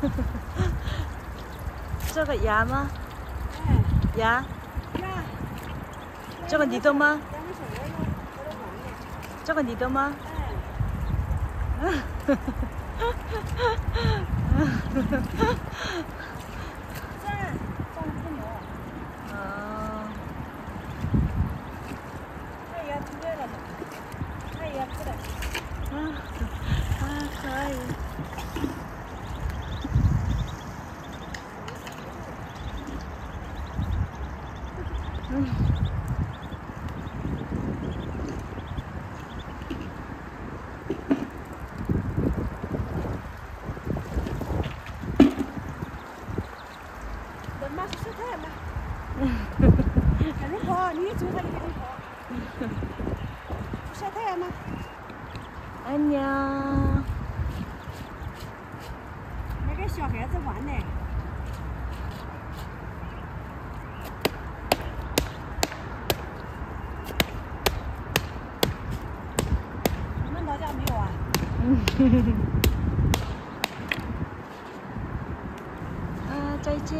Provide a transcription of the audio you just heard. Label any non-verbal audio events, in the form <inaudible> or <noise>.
<laughs> 这个牙吗？哎，鸭？呀，这个你的吗？这个你的吗？<laughs> 哎，这儿放了个牛，哦，它也出来了嘛，它也出来。啊，啊，可爱。嗯。人嘛是晒太阳嘛，赶紧跑，你一走它就赶紧跑。不晒太阳吗？안 녕. 那个小孩子玩呢。<laughs> 啊,再见.